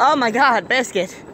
Oh my god, biscuit.